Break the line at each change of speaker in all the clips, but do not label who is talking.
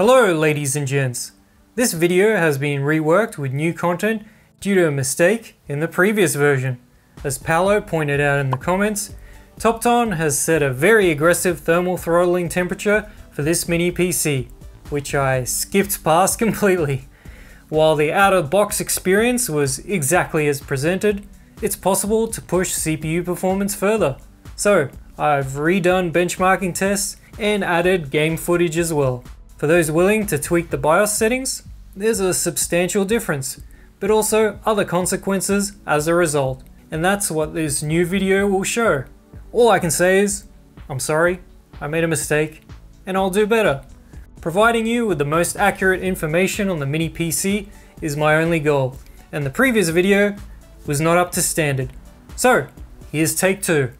Hello ladies and gents. This video has been reworked with new content due to a mistake in the previous version. As Paolo pointed out in the comments, Topton has set a very aggressive thermal throttling temperature for this mini PC, which I skipped past completely. While the out-of-box experience was exactly as presented, it's possible to push CPU performance further. So, I've redone benchmarking tests and added game footage as well. For those willing to tweak the BIOS settings, there's a substantial difference, but also other consequences as a result. And that's what this new video will show. All I can say is, I'm sorry, I made a mistake, and I'll do better. Providing you with the most accurate information on the mini PC is my only goal, and the previous video was not up to standard. So, here's take two.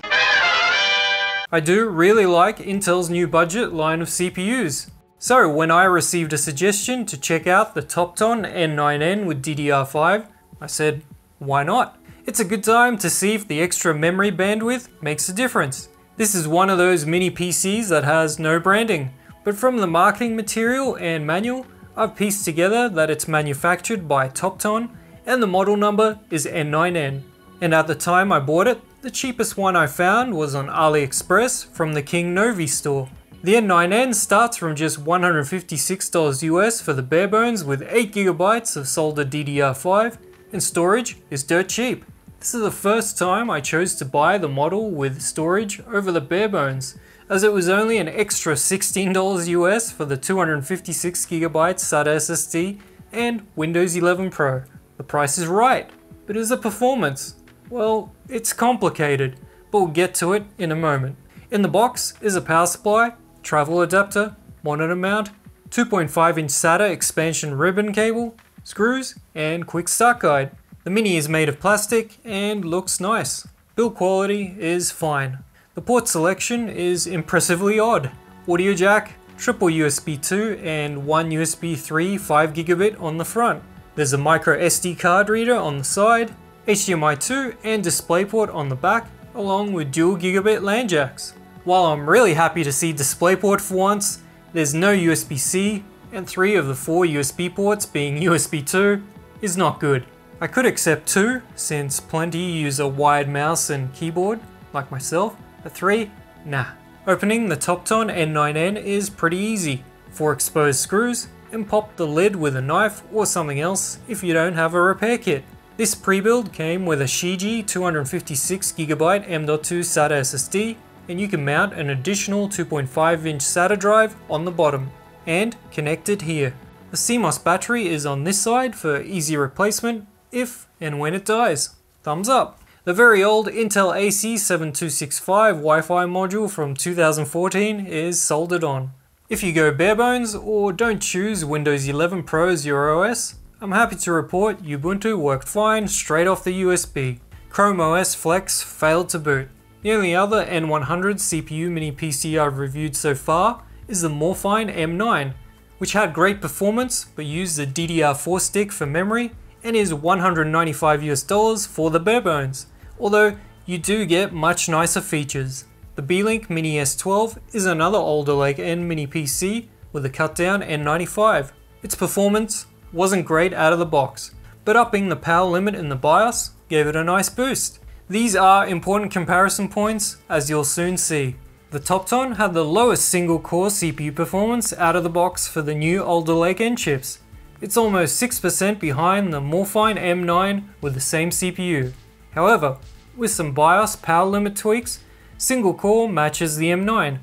I do really like Intel's new budget line of CPUs. So when I received a suggestion to check out the Topton N9N with DDR5, I said, why not? It's a good time to see if the extra memory bandwidth makes a difference. This is one of those mini PCs that has no branding, but from the marketing material and manual, I've pieced together that it's manufactured by Topton and the model number is N9N. And at the time I bought it, the cheapest one I found was on AliExpress from the Kingnovy store. The N9N starts from just $156 US for the bare bones with 8GB of soldered DDR5 and storage is dirt cheap. This is the first time I chose to buy the model with storage over the bare bones as it was only an extra $16 US for the 256GB SATA SSD and Windows 11 Pro. The price is right, but is the performance? Well, it's complicated, but we'll get to it in a moment. In the box is a power supply, travel adapter, monitor mount, 2.5 inch SATA expansion ribbon cable, screws, and quick start guide. The Mini is made of plastic and looks nice. Build quality is fine. The port selection is impressively odd. Audio jack, triple USB 2 and one USB 3 5 gigabit on the front. There's a micro SD card reader on the side, HDMI 2 and DisplayPort on the back, along with dual gigabit LAN jacks. While I'm really happy to see DisplayPort for once, there's no USB-C, and three of the four USB ports being USB 2 is not good. I could accept two, since plenty use a wired mouse and keyboard, like myself, but three, nah. Opening the Topton N9N is pretty easy. Four exposed screws, and pop the lid with a knife or something else if you don't have a repair kit. This pre-build came with a Shiji 256GB M.2 SATA SSD, and you can mount an additional 2.5 inch SATA drive on the bottom and connect it here. The CMOS battery is on this side for easy replacement if and when it dies. Thumbs up! The very old Intel AC7265 Wi-Fi module from 2014 is soldered on. If you go bare bones or don't choose Windows 11 Pro as your OS, I'm happy to report Ubuntu worked fine straight off the USB. Chrome OS Flex failed to boot. The only other N100 CPU mini PC I've reviewed so far is the Morefine M9, which had great performance but used the DDR4 stick for memory and is 195 US dollars for the bare bones, although you do get much nicer features. The Beelink Mini S12 is another Alder Lake N mini PC with a cut down N95. Its performance wasn't great out of the box, but upping the power limit in the BIOS gave it a nice boost. These are important comparison points, as you'll soon see. The Topton had the lowest single core CPU performance out of the box for the new Alder Lake N chips. It's almost 6% behind the Morefine M9 with the same CPU. However, with some BIOS power limit tweaks, single core matches the M9.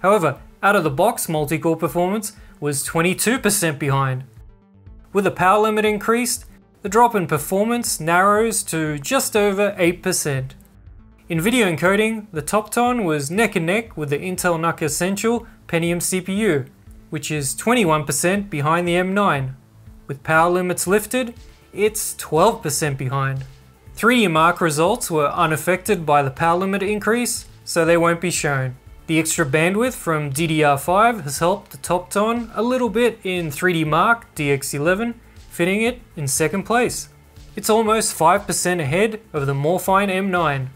However, out of the box multi-core performance was 22% behind. With the power limit increased, the drop in performance narrows to just over 8%. In video encoding, the Topton was neck and neck with the Intel NUC Essential Pentium CPU, which is 21% behind the M9. With power limits lifted, it's 12% behind. 3D Mark results were unaffected by the power limit increase, so they won't be shown. The extra bandwidth from DDR5 has helped the Topton a little bit in 3D Mark DX11 fitting it in second place. It's almost 5% ahead of the Morefine M9.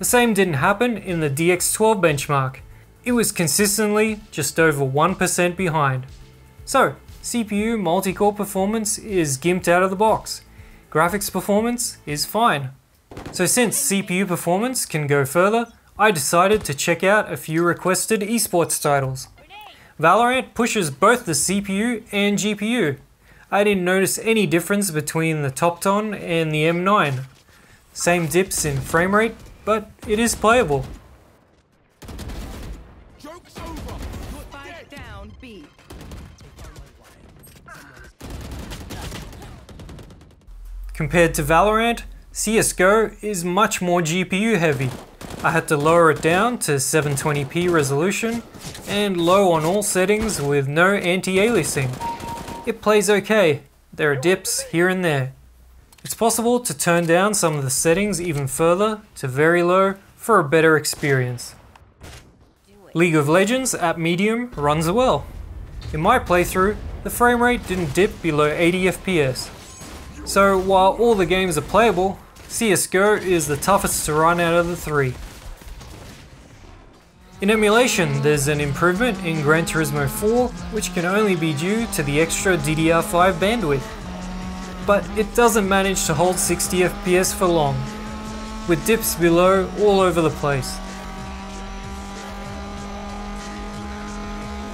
The same didn't happen in the DX12 benchmark. it was consistently just over 1% behind. So, CPU multi-core performance is gimped out of the box. Graphics performance is fine. So since CPU performance can go further, I decided to check out a few requested esports titles. Valorant pushes both the CPU and GPU. I didn't notice any difference between the Topton and the M9. Same dips in frame rate, but it is playable. Compared to Valorant, CSGO is much more GPU heavy. I had to lower it down to 720p resolution and low on all settings with no anti-aliasing. It plays okay, there are dips here and there. It's possible to turn down some of the settings even further to very low for a better experience. League of Legends at medium runs well. In my playthrough, the frame rate didn't dip below 80 FPS. So while all the games are playable, CSGO is the toughest to run out of the three. In emulation, there's an improvement in Gran Turismo 4, which can only be due to the extra DDR5 bandwidth. But it doesn't manage to hold 60 FPS for long, with dips below all over the place.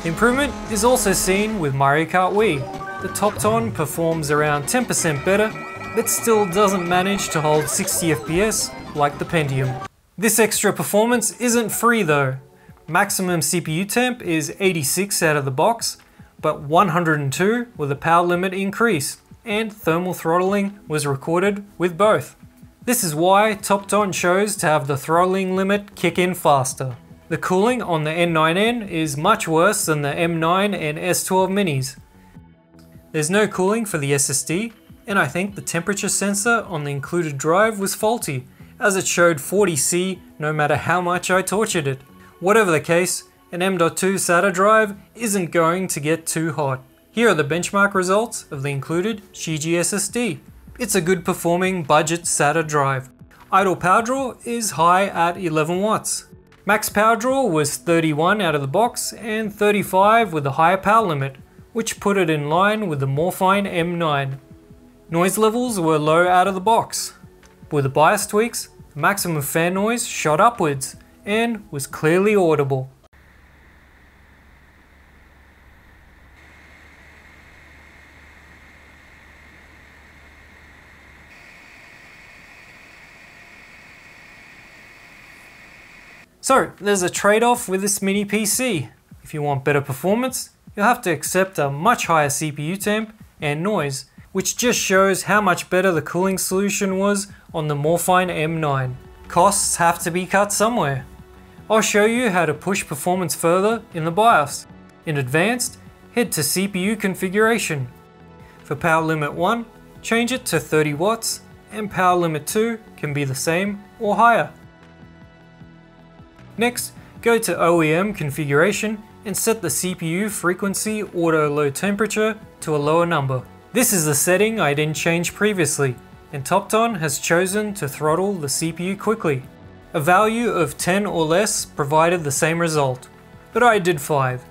Improvement is also seen with Mario Kart Wii, the Topton performs around 10% better, but still doesn't manage to hold 60 FPS like the Pentium. This extra performance isn't free though. Maximum CPU temp is 86 out of the box, but 102 with a power limit increase, and thermal throttling was recorded with both. This is why Topton chose to have the throttling limit kick in faster. The cooling on the N9N is much worse than the M9 and S12 minis, there's no cooling for the SSD, and I think the temperature sensor on the included drive was faulty, as it showed 40C no matter how much I tortured it. Whatever the case, an M.2 SATA drive isn't going to get too hot. Here are the benchmark results of the included Shiji SSD. It's a good performing budget SATA drive. Idle power draw is high at 11 watts. Max power draw was 31 out of the box and 35 with a higher power limit, which put it in line with the Morefine M9. Noise levels were low out of the box. With the BIOS tweaks, the maximum fan noise shot upwards and was clearly audible. So, there's a trade-off with this mini PC. If you want better performance, you'll have to accept a much higher CPU temp and noise, which just shows how much better the cooling solution was on the Morefine M9. Costs have to be cut somewhere. I'll show you how to push performance further in the BIOS. In advanced, head to CPU configuration. For power limit 1, change it to 30 watts, and power limit 2 can be the same or higher. Next, go to OEM configuration and set the CPU frequency auto low temperature to a lower number. This is the setting I didn't change previously, and Topton has chosen to throttle the CPU quickly. A value of 10 or less provided the same result, but I did 5.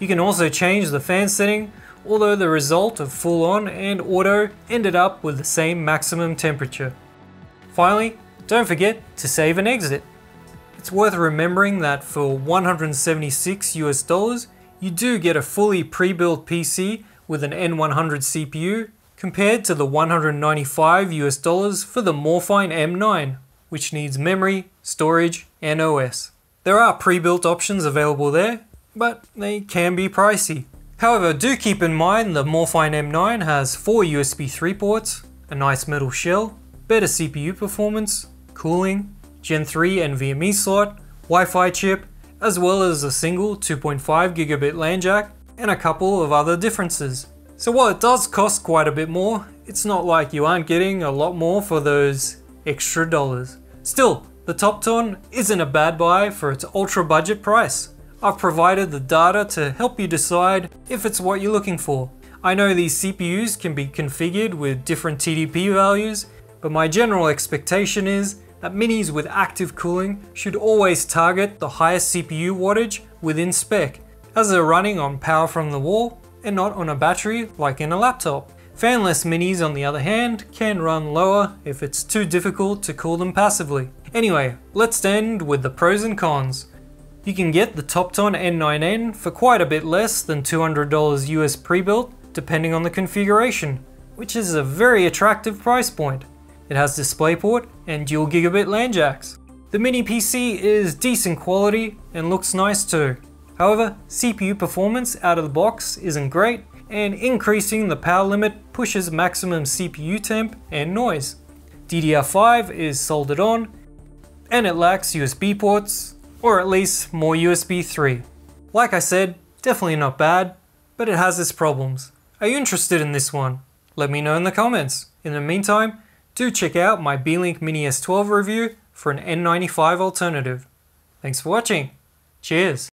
You can also change the fan setting, although the result of full on and auto ended up with the same maximum temperature. Finally, don't forget to save and exit. It's worth remembering that for 176 US dollars, you do get a fully pre-built PC with an N100 CPU compared to the 195 US dollars for the Morefine M9, which needs memory, storage, and OS. There are pre-built options available there, but they can be pricey. However, do keep in mind the Morefine M9 has four USB 3 ports, a nice metal shell, better CPU performance, cooling, Gen 3 NVMe slot, Wi-Fi chip, as well as a single 2.5 gigabit LAN jack, and a couple of other differences. So while it does cost quite a bit more, it's not like you aren't getting a lot more for those extra dollars. Still, the Topton isn't a bad buy for its ultra budget price. I've provided the data to help you decide if it's what you're looking for. I know these CPUs can be configured with different TDP values, but my general expectation is that minis with active cooling should always target the highest CPU wattage within spec, as they're running on power from the wall and not on a battery like in a laptop. Fanless minis on the other hand can run lower if it's too difficult to cool them passively. Anyway, let's end with the pros and cons. You can get the Topton N9N for quite a bit less than $200 US pre-built depending on the configuration, which is a very attractive price point. It has DisplayPort and dual gigabit LAN jacks. The mini PC is decent quality and looks nice too. However, CPU performance out of the box isn't great and increasing the power limit pushes maximum CPU temp and noise. DDR5 is soldered on and it lacks USB ports, or at least more USB 3. Like I said, definitely not bad, but it has its problems. Are you interested in this one? Let me know in the comments. In the meantime, do check out my Beelink Mini S12 review for an N95 alternative. Thanks for watching. Cheers.